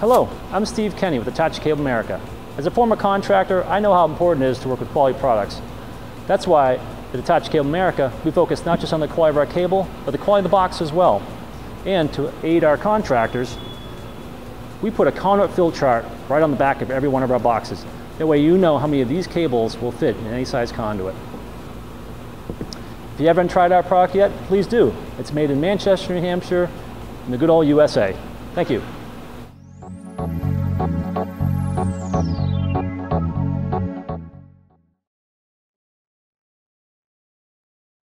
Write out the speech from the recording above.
Hello, I'm Steve Kenny with Hitachi Cable America. As a former contractor, I know how important it is to work with quality products. That's why at Hitachi Cable America, we focus not just on the quality of our cable, but the quality of the box as well. And to aid our contractors, we put a conduit fill chart right on the back of every one of our boxes. That way you know how many of these cables will fit in any size conduit. If you haven't tried our product yet, please do. It's made in Manchester, New Hampshire, in the good old USA. Thank you.